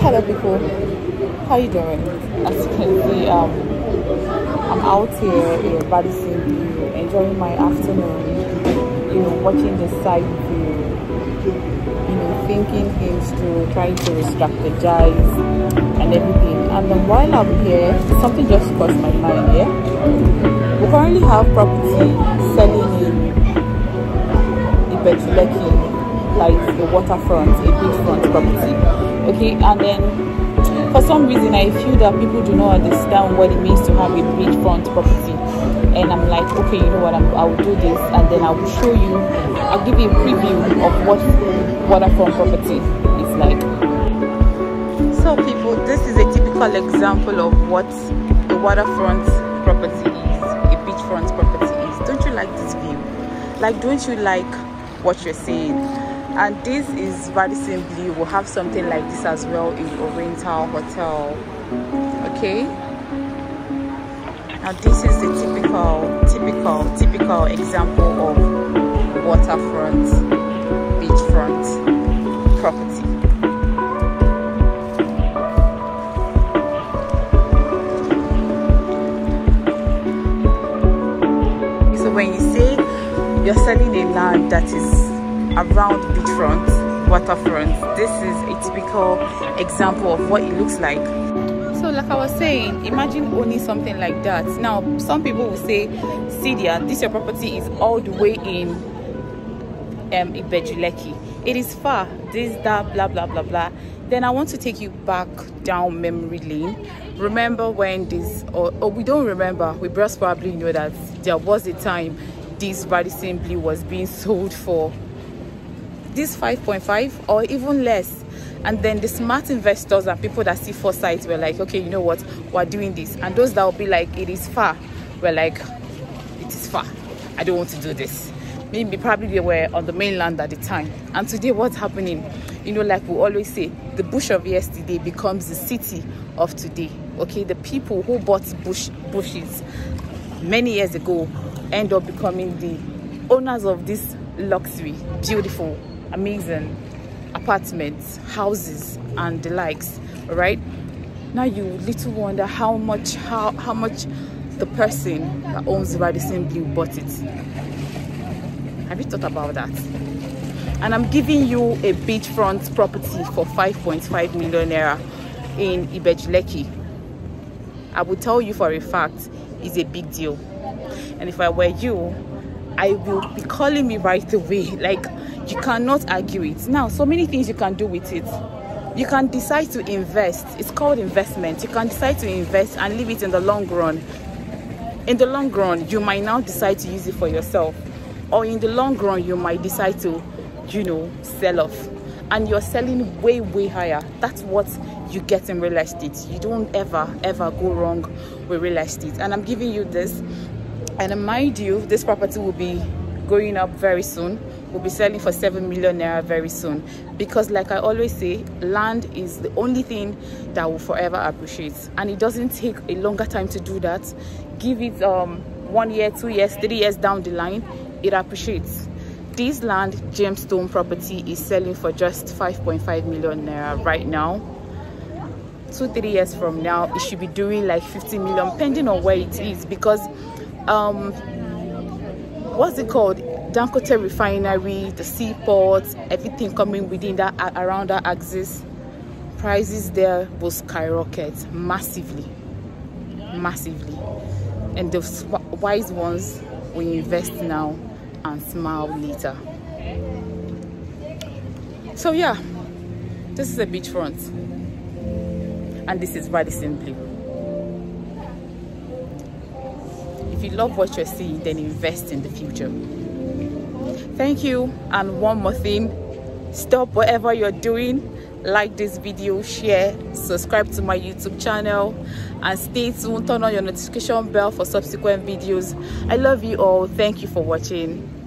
hello people how you doing? As you can see um i'm out here in Radisson enjoying my afternoon you know watching the side view you know thinking things through trying to re-strategize and everything. And then while i'm here something just crossed my mind yeah? We currently have property selling in Ibeju Lekki like the waterfront, a beachfront property. Okay, and then for some reason I feel that people do not understand what it means to have a beachfront property. And I'm like, okay, you know what, I'm, I will do this and then I will show you, I'll give you a preview of what waterfront property is like. So people, this is a typical example of what a waterfront property is, a beachfront property is. Don't you like this view? Like, don't you like what you're seeing? And this is Radisson Blu we'll have something like this as well in Oriental Hotel. Okay? Now this is the typical typical typical example of waterfront beachfront property. So when you say you're selling a land that is around beachfront, waterfront. This is a typical example of what it looks like. So like I was saying, imagine owning something like that. Now, some people will say, Cidia, this your property is all the way in um, Ibeju Lekki. It is far, this, that, blah, blah, blah, blah. Then I want to take you back down memory lane. Remember when this, or, or we don't remember, we just probably know that there was a time this Radisson Blu was being sold for this 5.5 or even less. And then the smart investors and people that see foresight were like okay you know what? We're doing this. And those that will be like it is far we're like it is far. I don't want to do this. Maybe probably they were on the mainland at the time. And today what's happening? You know like we always say the bush of yesterday becomes the city of today. Okay the people who bought bush bushes many years ago end up becoming the owners of this luxury beautiful amazing apartments houses and the likes right? Now you little wonder how much how how much the person that owns Radisson Blu bought it. Have you thought about that? And i'm giving you a beachfront property for 5.5 million naira in Ibeju Lekki i will tell you for a fact it's a big deal. And if i were you i will be calling me right away like you cannot argue it. Now so many things you can do with it. You can decide to invest. It's called investment. You can decide to invest and leave it in the long run. In the long run you might now decide to use it for yourself. Or in the long run you might decide to you know sell off. And you're selling way way higher. That's what you get in real estate. You don't ever ever go wrong with real estate. And i'm giving you this. And mind you this property will be going up very soon will be selling for 7 million naira very soon. Because like i always say land is the only thing that will forever appreciate. And it doesn't take a longer time to do that. Give it um one year two years three years down the line it appreciates. This land gemstone property is selling for just 5.5 million naira right now. Two three years from now it should be doing like 50 million pending on where it is. Because um what's it called Dangote refinery, the seaport, everything coming within that around that axis, prices there will skyrocket massively, massively. And the wise ones will invest now and smile later. So yeah, this is a beachfront, and this is Radisson Blu. If you love what you're seeing, then invest in the future. Thank you and one more thing. Stop whatever you're doing. Like this video share subscribe to my youtube channel and stay tuned. Turn on your notification bell for subsequent videos. I love you all. Thank you for watching